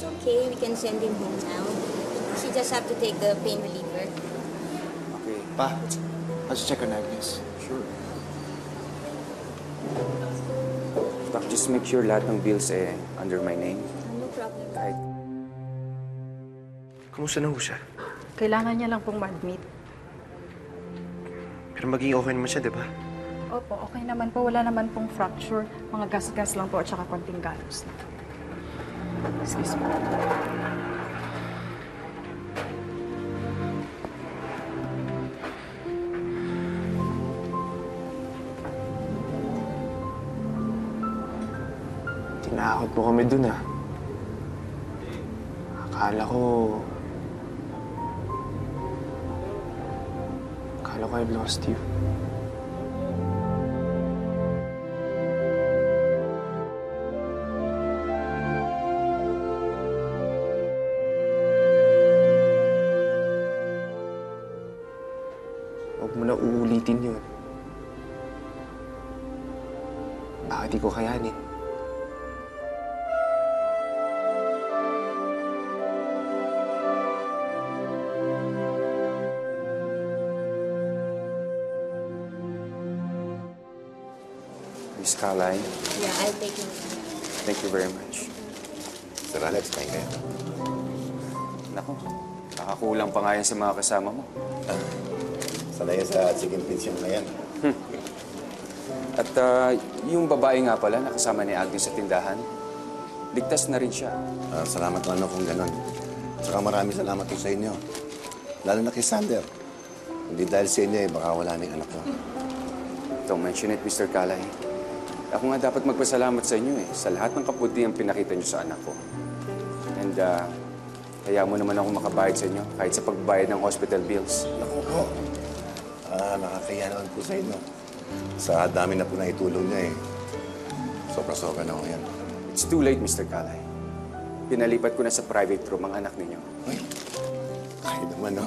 It's okay. We can send him home now. She just have to take the pain reliever. Okay. Pa, let's check on Agnes. Sure. Doc, just make sure lahat ng bills eh under my name. No problem. Kahit Kumusta na ho siya? Kailangan niya lang pong ma-admit. Pero magiging okay naman siya, di ba? Opo, okay naman po. Wala naman pong fracture. Mga gas-gas lang po at saka konting galos na. Excuse me. Tinakot mo kami dun ah. Akala ko... Akala ko I've lost you. Nako, nakakulang pa nga yan sa mga kasama mo. Sanay sa chicken yung na yan. At ah, yung babae nga pala na kasama ni Agnes sa tindahan, ligtas na rin siya. Ah, salamat naman kung ganon. Tsaka maraming salamat po sa inyo. Lalo na kay Sander. Hindi dahil sa inyo eh, baka wala na yung anak ko. Don't mention it, Mr. Kalay. Ako nga dapat magpasalamat sa inyo eh, sa lahat ng kabutihan pinakita niyo sa anak ko. Uh, kaya mo naman ako makabayad sa inyo, kahit sa pagbayad ng hospital bills. Naku po. Ah, nakakaya naman po sa inyo. Sa dami na po na itulong niya eh. Sobra-sobra na ako yan. It's too late, Mr. Kalay. Pinalipat ko na sa private room ang anak ninyo. Ay, kaya naman, no?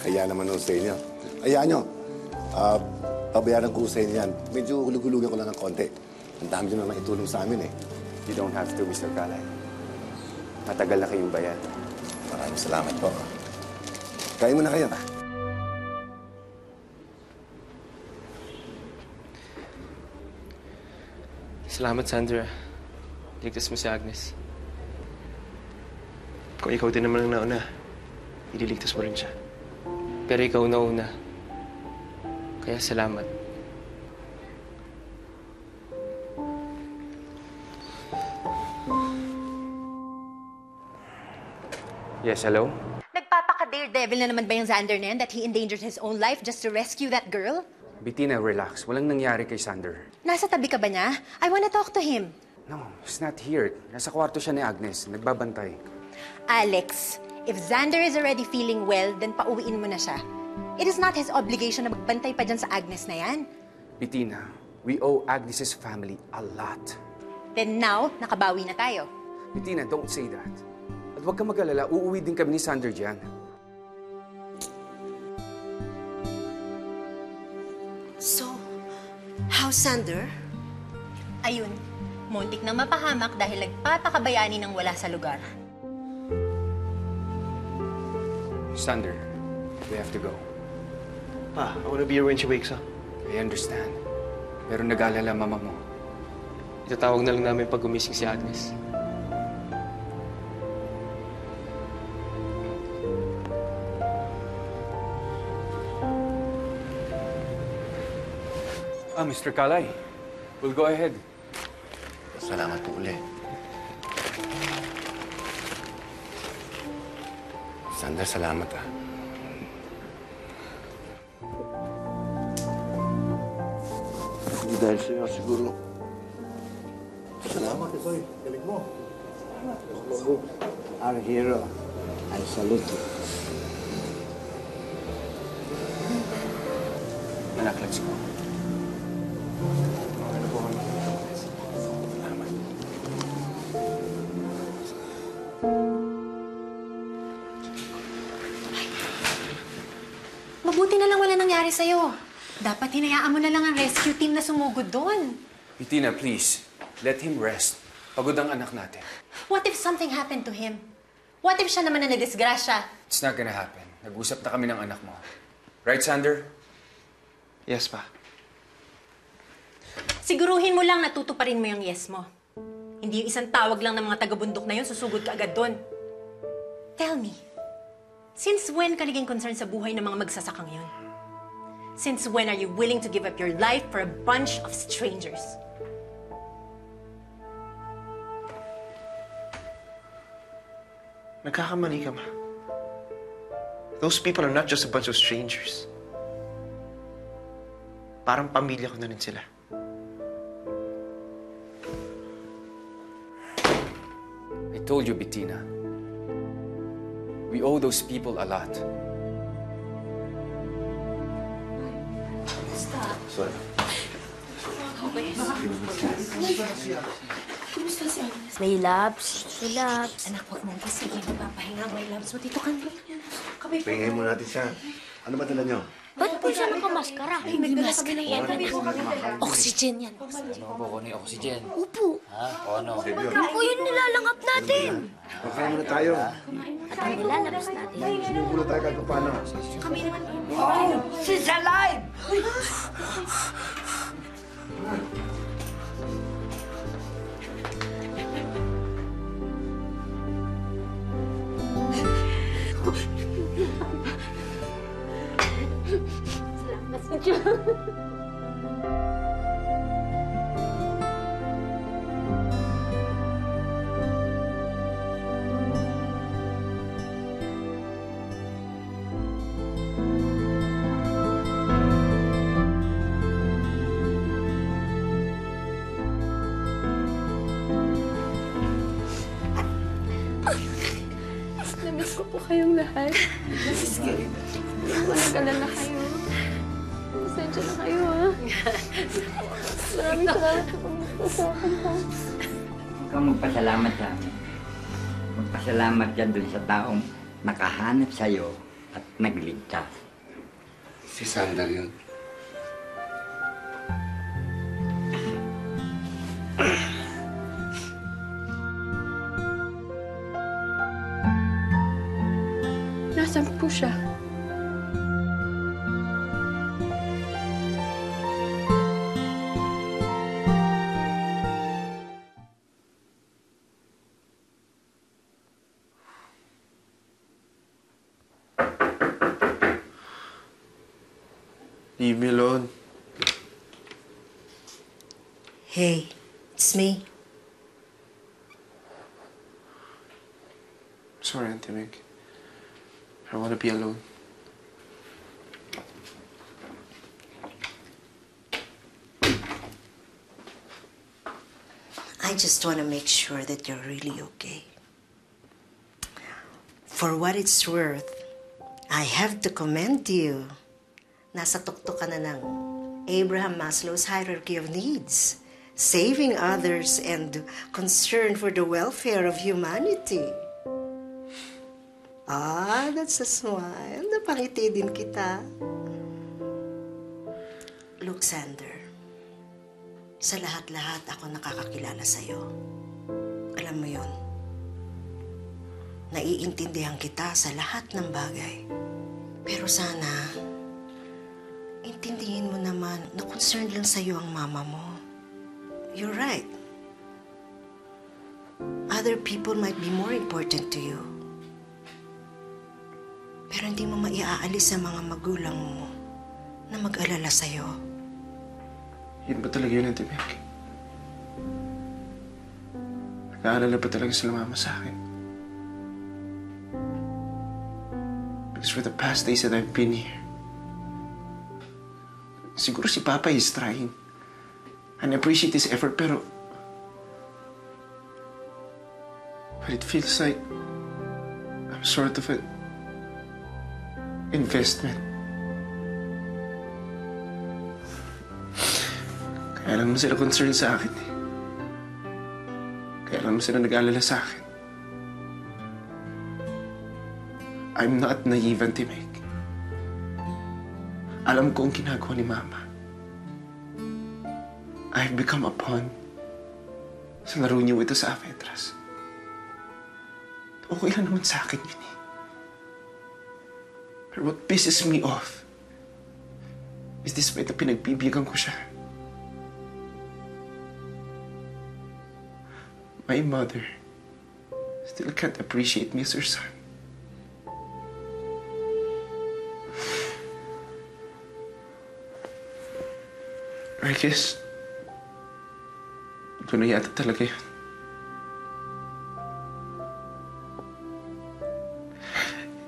Kaya naman no sa inyo. Hayaan nyo. Ah, pabayaran ko sa inyo yan. Medyo hulug-hulugan ko lang ng konti. Ang dami nyo na naitulong sa amin eh. You don't have to, Mr. Kalay. Matagal na kayong bayan. Maraming salamat po. Kain mo na kayo. Salamat, Sandra. Ligtas mo si Agnes. Kung ikaw din naman ang nauna, ililigtas mo rin siya. Pero ikaw nauna. Kaya salamat. Yes, hello? Nagpapaka-daredevil na naman ba yung Xander na yan that he endangered his own life just to rescue that girl? Bettina, relax. Walang nangyari kay Sander. Nasa tabi ka ba niya? I wanna talk to him. No, he's not here. Nasa kwarto siya ni Agnes. Nagbabantay. Alex, if Xander is already feeling well, then pauwiin mo na siya. It is not his obligation na magbantay pa dyan sa Agnes na yan. Bettina, we owe Agnes's family a lot. Then now, nakabawi na tayo. Bettina, don't say that. At huwag kang mag-alala, uuwi din kami ni Sander dyan. So, how's Sander? Ayun, muntik nang mapahamak dahil nagpapakabayani ng wala sa lugar. Sander, we have to go. Pa, I wanna be here when she wakes up. I understand. Pero nag-alala mama mo. Itatawag na lang namin pag gumising si Agnes. Mr. Kalay, we'll go ahead. Salamat po uli. Sander, salamat ah. Hindi dahil sa'yo, siguro. Salamat, Isoy. Galing mo. Our hero, I salute you. Go. Salamat. Mabuti na lang wala nangyari sa'yo. Dapat hinayaan mo na lang ang rescue team na sumugod doon. Bettina, please, let him rest. Pagod ang anak natin. What if something happened to him? What if siya naman na nadisgrasya? It's not gonna happen. Nag-usap na kami ng anak mo. Right, Sander? Yes, pa. Siguruhin mo lang natutuparin mo yung yes mo. Hindi yung isang tawag lang ng mga taga-bundok na yun, susugod ka agad doon. Tell me, since when ka naging concerned sa buhay ng mga magsasakang yun? Since when are you willing to give up your life for a bunch of strangers? Nagkakamali ka, ma. Those people are not just a bunch of strangers. Parang pamilya ko na rin sila. Told you, Bettina. We owe those people a lot. Sorry. May labs. May labs. Anak, huwag mong pasigin. Mapapahinga ang my loves mo. Dito ka na. Pingin mo natin siya. Ano ba tala nyo? Ba't po siya nakamaskara? Hindi maskara yan. Oxygen yan. Ano po ko ni oxygen? Upo. Ha? O ano? Ano po yun nilalangap natin? Okay muna tayo. At ang nilalabas natin. Sinugulo tayo kahit paano. She's alive! Namiss ko po kayong lahat. Malagala na kayo. Pasensya na kayo, ha? Maraming salamat sa pagpasakan, ha? Huwag kang magpasalamat sa amin. Magpasalamat yan dun sa taong nakahanap sa'yo at nagligtas. Si Sander yun. Nasaan po siya? Hey, it's me. Sorry, Auntie Meg. I want to be alone. I just want to make sure that you're really okay. For what it's worth, I have to commend you. Nasa tuktok ka na ng Abraham Maslow's hierarchy of needs. Saving others and concern for the welfare of humanity. Ah, that's a smile. Napangiti din kita. Look, Sander. Sa lahat-lahat ako nakakakilala sa'yo. Alam mo yon. Naiintindihan kita sa lahat ng bagay. Pero sana, intindihin mo naman na concerned lang sa'yo ang mama mo. You're right. Other people might be more important to you. Pero hindi mo maiaalis sa mga magulang mo na mag-alala sa'yo. Yun ba talaga yun, Auntie Meg? Nag-aalala ba talaga sila mama sa akin? Because for the past days that I've been here, siguro si Papa is trying. And appreciate his effort, pero... But it feels like I'm sort of an investment. Kaya lang sila concerned sa akin eh. Kaya lang sila nag-aalala sa akin. I'm not naive, Auntie Meg. Alam ko ang ginagawa ni Mama. I've become a pawn sa laro niyo ito sa Avetras. okay lang naman sa akin yun eh. Pero what pisses me off is despite na pinagbibigyan ko siya. My mother still can't appreciate me as her son. I guess, yata talaga yun.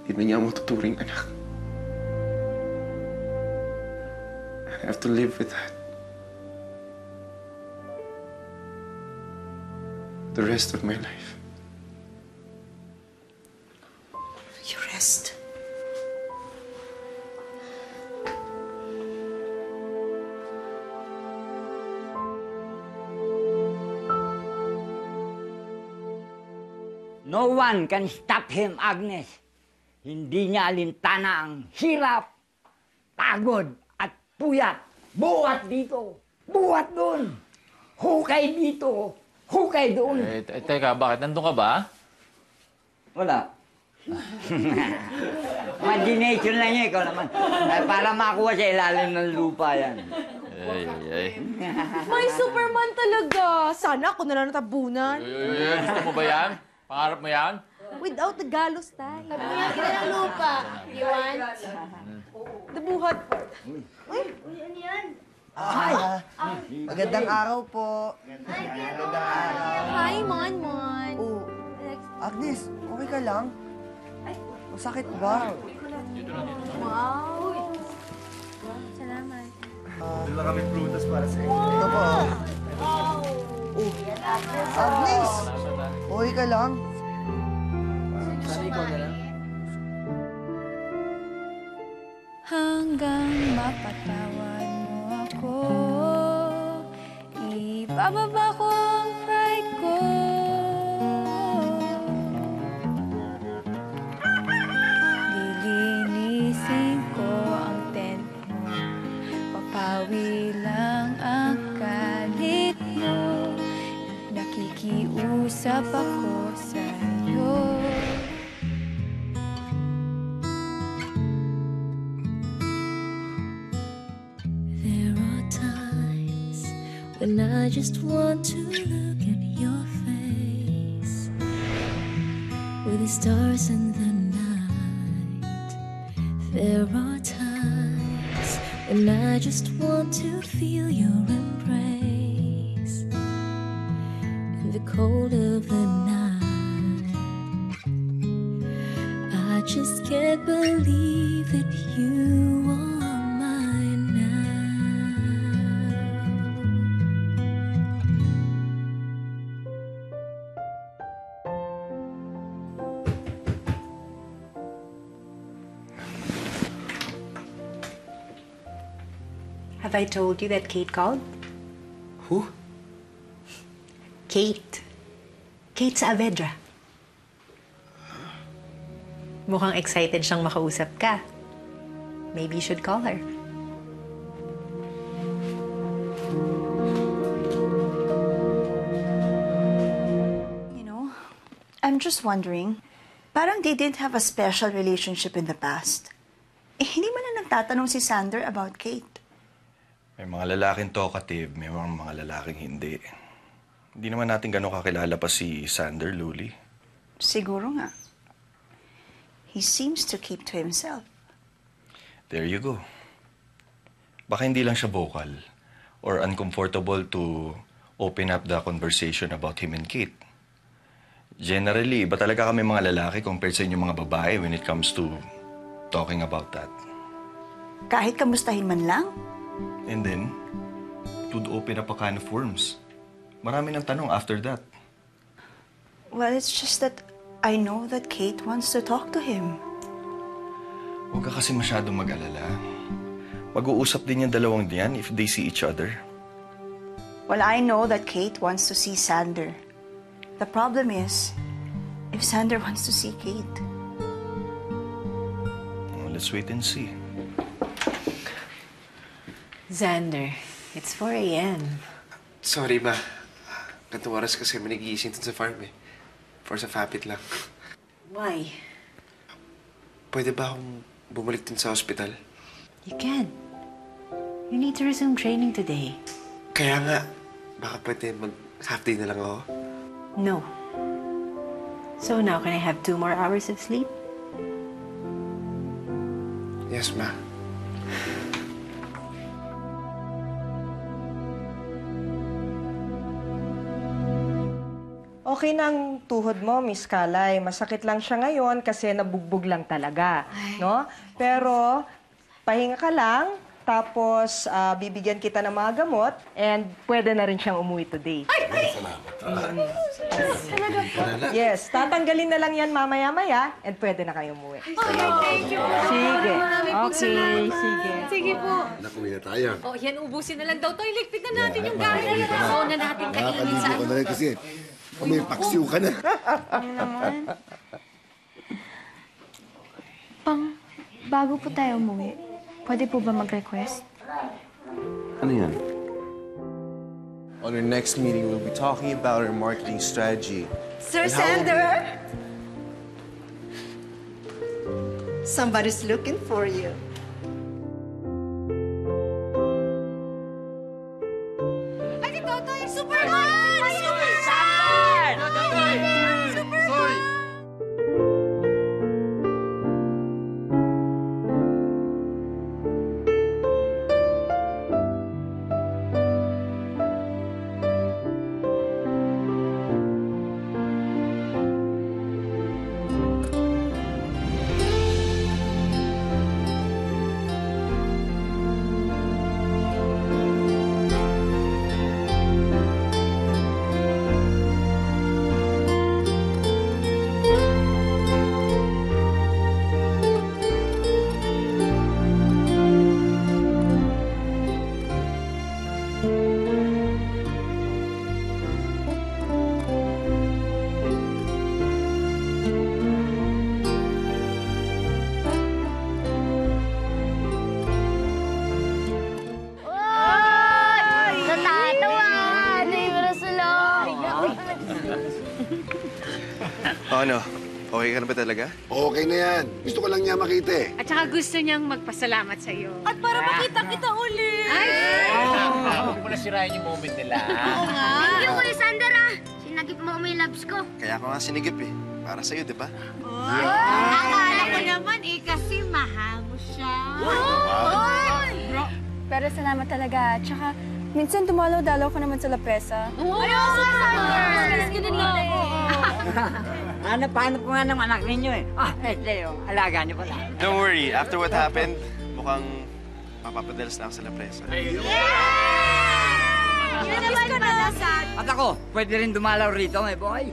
Hindi na niya ako matuturing anak. I have to live with that. The rest of my life. One can stop him, Agnes. Hindi niya alintana ang hirap, pagod at puyat. Buhat dito, buhat doon. Hukay dito, hukay doon. Eh, te- teka, bakit? Nandun ka ba? Wala. Imagination lang niya, ikaw naman. Eh, para makuha sa ilalim ng lupa yan. Ay, ay, ay. May Superman talaga. Sana ako na lang natabunan. Uy, uy, uy, gusto mo ba yan? Pangarap mo yan? Without the galos tayo. Tabunan kita ng lupa. You want? Nabuhat po. Magandang araw po. Hi, Mon Mon. Oh, Agnes, okay ka lang? Masakit ba? Wow. Salamat. Dala kami prutas para sa inyo. Ito po. Oh, Agnes, okay ka lang? Hanggang mapatawad mo ako Ibababa ko ang pride ko Sa'yo There are times when I just want to look at your face. With the stars in the night. There are times when I just want to feel your embrace the cold of the night. I just can't believe that you are mine now. Have I told you that Kate called? Who? Kate. Kate Saavedra. Mukhang excited siyang makausap ka. Maybe you should call her. You know, I'm just wondering, parang they didn't have a special relationship in the past. Eh, hindi man na nagtatanong si Sander about Kate. May mga lalaking talkative, may mga, mga lalaking hindi. Hindi naman natin gano'ng kakilala pa si Sander Luli. Siguro nga. He seems to keep to himself. There you go. Baka hindi lang siya vocal or uncomfortable to open up the conversation about him and Kate. Generally, iba talaga kami mga lalaki compared sa inyo mga babae when it comes to talking about that. Kahit kamustahin man lang, And then, would open up a can of worms. Marami ng tanong after that. well, it's just that I know that Kate wants to talk to him. Huwag ka kasi masyadong mag-alala. Mag-uusap din yung dalawang diyan if they see each other. Well, I know that Kate wants to see Sander. The problem is, if Sander wants to see Kate. Well, let's wait and see. Xander, it's 4 a.m. Sorry ba? Gantong oras kasi may nagigising dun sa farm eh. For sa fapit lang. Why? Pwede ba akong bumalik din sa ospital? You can. You need to resume training today. Kaya nga, baka pwede mag half day na lang ako. No. So now can I have two more hours of sleep? Yes, ma. Okay na ang tuhod mo, Miss Kalay. Masakit lang siya ngayon kasi nabugbog lang talaga, no? Pero pahinga ka lang, tapos ah, bibigyan kita ng mga gamot and pwede na rin siyang umuwi today. Mm. Yes, tatanggalin na lang yan mamaya-maya and pwede na kayo umuwi. thank you po. Sige. Marami po Okay, salamat. sige. Sige po. Nakuwi na tayo. Oh, yan, ubusin na lang daw to. Iligpit na natin yung gamit. Oo na natin kainin sa Nakakalimutan ko na rin kasi may paksiw ka na. naman. Pang, bago po tayo umuwi, pwede po ba mag-request? Ano yan? On our next meeting, we'll be talking about our marketing strategy. Sir and how Sander? Somebody's looking for you. O ano? Okay ka na ba talaga? Okay na yan. Gusto ko lang niya makita eh. At saka gusto niyang magpasalamat sa'yo. At para makita kita ulit! Ay! Huwag mo na sirain yung moment nila. Oo nga! Thank you, Kuya Sander, ah! Sinagip mo may loves ko. Kaya ako nga sinigip eh. Para sa'yo, di ba? Akala ko naman eh, kasi mahal mo siya. Bro, pero salamat talaga. Tsaka, minsan dumalaw-dalaw ko naman sa La Presa. Oo! Ay, super! Miss ko din nga ako. Ano, paano po nga ng anak ninyo eh? Ah, eh, Leo, alaga niyo pala. Don't worry. After what happened, mukhang mapapadalas na ako sa La Presa. Miss ko na nasad. At ako, pwede rin dumalaw rito, my boy.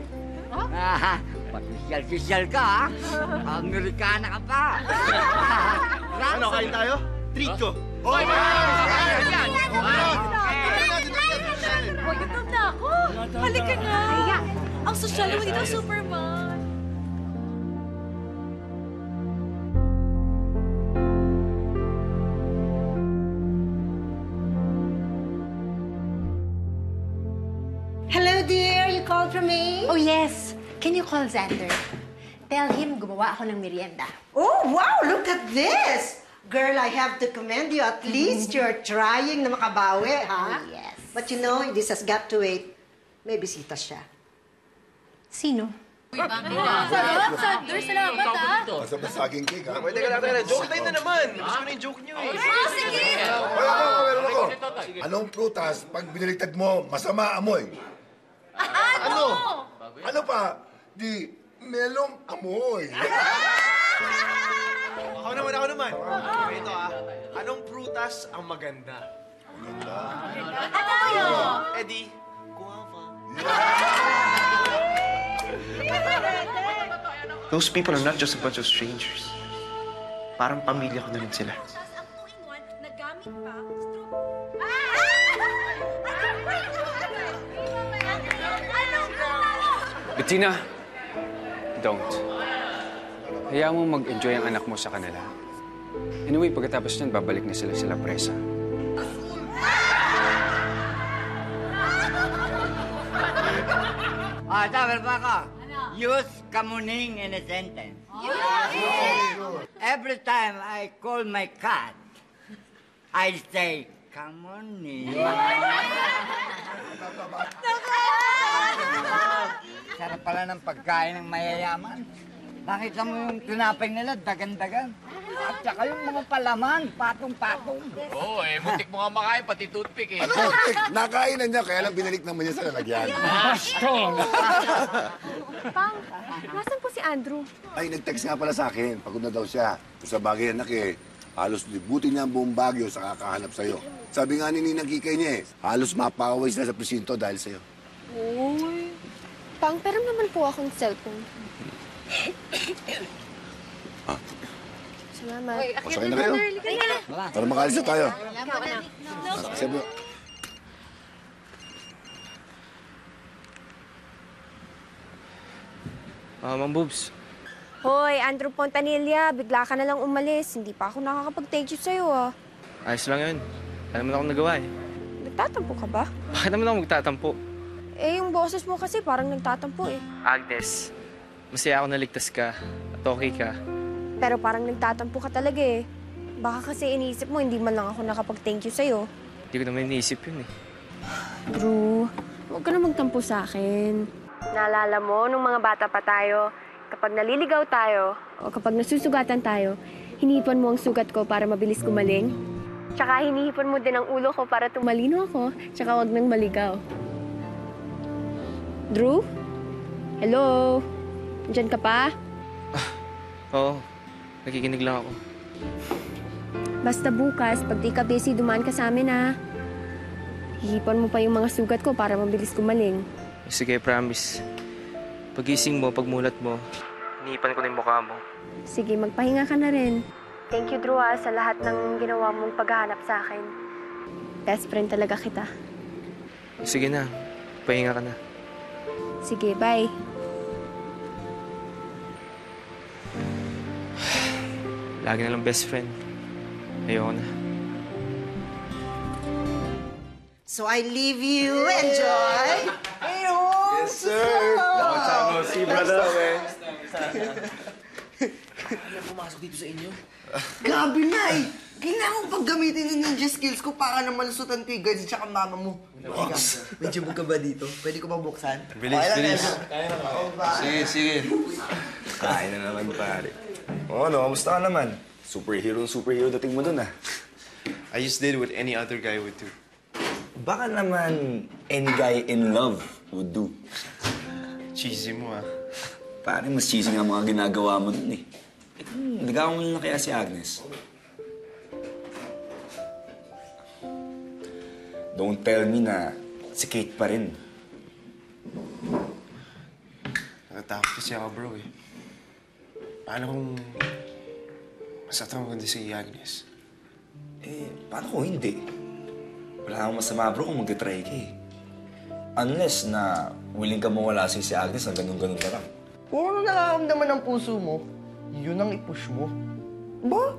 Ah, Papisyal-pisyal ka, ah. Amerikana ka pa. Ano, kain tayo? Treat ko. Hoy, gutom na ako. Halika na. Ang sosyal mo dito, Superman. Can you call Xander? Tell him gumawa ako ng merienda. Oh, wow! Look at this! Girl, I have to commend you. At least you're trying na makabawi, ha? Yes. But you know, this has got to wait. May bisita siya. Sino? Salamat, Sander. Salamat, ah. Basta ba saging cake, ha? Pwede ka lang tayo. Joke time na naman. Gusto ko na yung joke niyo eh. Ah, sige. Meron ako. Anong prutas, pag biniligtad mo, masama amoy? Ano? Ano pa? Di, melong amoy. Ako naman, ako naman. Okay, ito ah. Anong prutas ang maganda? Ano? Eddie, Those people are not just a bunch of strangers. Parang pamilya ko na rin sila. Pa. Bettina, don't. Hayaan mo mag-enjoy ang anak mo sa kanila. Anyway, pagkatapos niyan, babalik na sila sila presa. Ah, sabi pa ka. Use kamuning in a sentence? Every time I call my cat, I say, kamuning. Sarap pala ng pagkain ng mayayaman. Nakita mo yung tinapay nila, dagan-dagan. At saka yung mga palaman, patong-patong. Oo, eh, muntik mo nga makain, pati toothpick eh. Ano? Eh, nakain na niya, kaya lang binalik naman niya sa lalagyan. Pang, nasan po si Andrew? Ay, nag-text nga pala sa akin. Pagod na daw siya. Sa bagay anak eh, halos libutin niya ang buong Baguio sa kakahanap sa'yo. Sabi nga ni Ninang Kikay niya eh, halos mapaway sila sa presinto dahil sa'yo. Uy. Pang, pero naman po akong cellphone. Salamat. Uy, Pasakay na kayo. Para makalis na tayo. Ah, Mang Boobs. Hoy, Andrew Pontanilla, bigla ka na lang umalis. Hindi pa ako nakakapag-thank you sa'yo, ah. Ayos lang yun. Wala naman akong nagawa eh. Nagtatampo ka ba? Bakit naman ako magtatampo? Eh, yung boses mo kasi parang nagtatampo, eh. Agnes, masaya ako naligtas ka at okay ka. Pero parang nagtatampo ka talaga, eh. Baka kasi iniisip mo, hindi man lang ako nakapag-thank you sa'yo. Hindi ko naman iniisip yun eh. Drew, huwag ka na magtampo sa akin. Naalala mo, nung mga bata pa tayo, kapag naliligaw tayo, o kapag nasusugatan tayo, hinihipan mo ang sugat ko para mabilis gumaling. Tsaka hinihipan mo din ang ulo ko para tumalino ako, tsaka wag nang maligaw. Drew? Hello? Diyan ka pa? Oo, nakikinig lang ako. Basta bukas, pag di ka busy, dumaan ka sa amin, ha? Hihipan mo pa yung mga sugat ko para mabilis gumaling. Sige, promise. Pagising mo, pagmulat mo, iniipan ko na yung mukha mo. Sige, magpahinga ka na rin. Thank you, Drew, ah, sa lahat ng ginawa mong paghahanap sa akin. Best friend talaga kita. Sige na, pahinga ka na. Sige, bye. Lagi na lang best friend. Ayoko na. So I leave you, enjoy. Yes, sir. Long time no see, brother. Ano pumasok dito sa inyo? Grabe na eh. Kailangan pag gamitin yung ninja skills ko para na malusutan ko yung guys at saka mama mo. Teka, may jibog ka ba dito? Pwede ko ba buksan? Bilis, Okay lang, bilis. guys. Oo ba? Sige, sige. Kain na naman, pare. O ano, kamusta ka naman? Superhero, superhero dating mo dun, ah. I just did what any other guy would do. Baka naman any guy in love would do. Cheesy mo, ah. Pare, mas cheesy nga mga ginagawa mo dun, eh. Eh, kung nagawa mo na kaya si Agnes. Don't tell me na si Kate pa rin. Natatakot kasi ako, bro, eh. Paano kung masatang ko si Agnes? Eh, paano kung hindi? Wala akong masama, bro, kung mag-try ka, eh. Unless na willing ka mawala si si Agnes na ganun-ganun na lang. Kung ano nararamdaman ng puso mo, yun ang ipush mo. Ba?